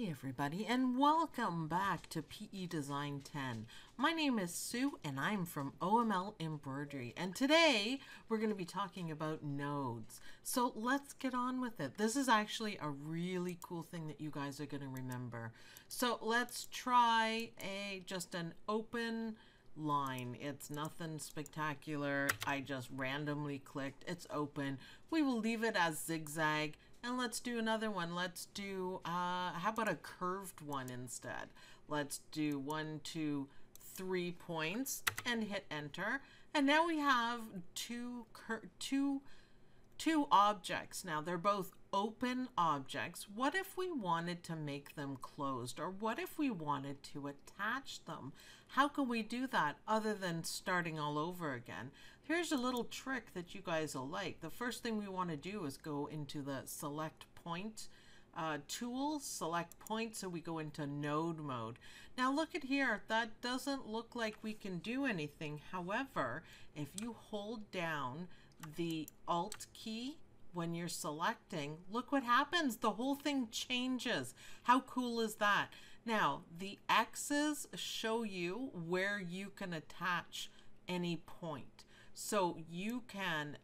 Hey everybody and welcome back to PE Design 10. My name is Sue and I'm from OML Embroidery and today we're going to be talking about nodes. So let's get on with it. This is actually a really cool thing that you guys are going to remember. So let's try a just an open line. It's nothing spectacular. I just randomly clicked. It's open. We will leave it as zigzag and let's do another one. Let's do, uh, how about a curved one instead? Let's do one, two, three points and hit enter. And now we have two, two, two objects. Now they're both open objects. What if we wanted to make them closed? Or what if we wanted to attach them? How can we do that other than starting all over again? Here's a little trick that you guys will like. The first thing we want to do is go into the select point uh, tools, select point, so we go into node mode. Now look at here, that doesn't look like we can do anything. However, if you hold down the Alt key when you're selecting, look what happens. The whole thing changes. How cool is that? Now, the X's show you where you can attach any point. So you can,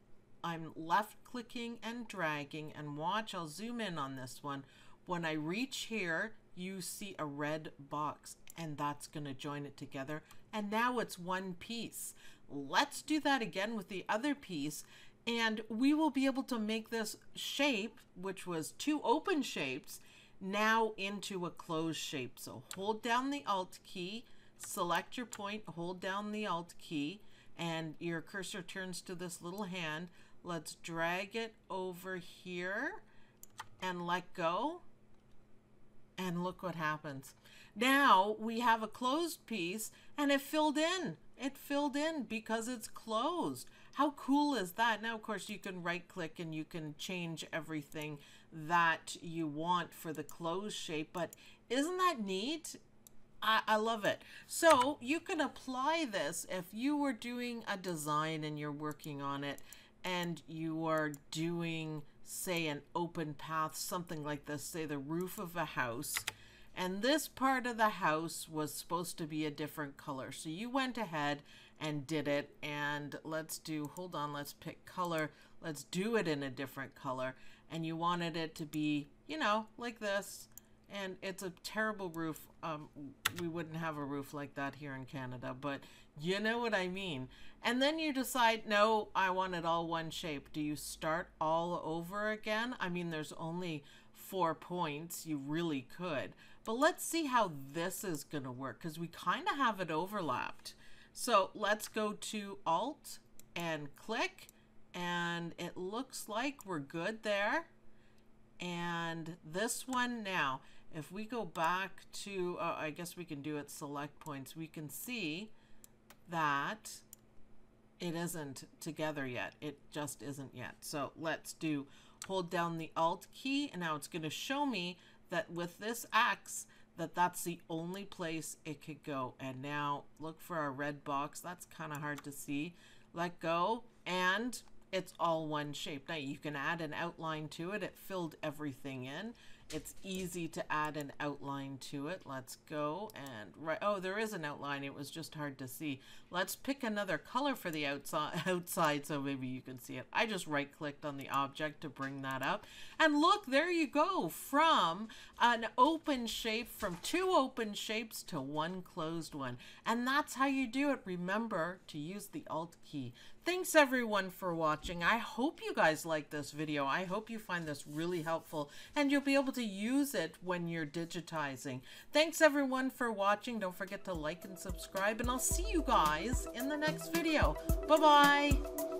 I'm left clicking and dragging and watch, I'll zoom in on this one. When I reach here, you see a red box and that's gonna join it together. And now it's one piece. Let's do that again with the other piece and we will be able to make this shape, which was two open shapes, now into a closed shape. So hold down the Alt key, select your point, hold down the Alt key, and your cursor turns to this little hand. Let's drag it over here and let go. And look what happens. Now we have a closed piece and it filled in. It filled in because it's closed. How cool is that? Now, of course, you can right click and you can change everything that you want for the closed shape, but isn't that neat? I, I love it. So you can apply this if you were doing a design and you're working on it and you are doing, say, an open path, something like this, say the roof of a house, and this part of the house was supposed to be a different color. So you went ahead and did it, and let's do, hold on, let's pick color. Let's do it in a different color. And you wanted it to be, you know, like this and it's a terrible roof. Um, we wouldn't have a roof like that here in Canada, but you know what I mean. And then you decide, no, I want it all one shape. Do you start all over again? I mean, there's only four points. You really could. But let's see how this is going to work because we kind of have it overlapped. So let's go to Alt and click. And it looks like we're good there. And this one now, if we go back to, uh, I guess we can do it select points, we can see that it isn't together yet. It just isn't yet. So let's do, hold down the Alt key, and now it's going to show me that with this X, that that's the only place it could go. And now look for our red box. That's kind of hard to see. Let go, and it's all one shape. Now you can add an outline to it. It filled everything in. It's easy to add an outline to it. Let's go and right. Oh, there is an outline. It was just hard to see. Let's pick another color for the outside, outside so maybe you can see it. I just right clicked on the object to bring that up. And look, there you go. From an open shape, from two open shapes to one closed one. And that's how you do it. Remember to use the Alt key. Thanks everyone for watching. I hope you guys like this video. I hope you find this really helpful and you'll be able to use it when you're digitizing. Thanks everyone for watching. Don't forget to like and subscribe and I'll see you guys in the next video. Bye-bye.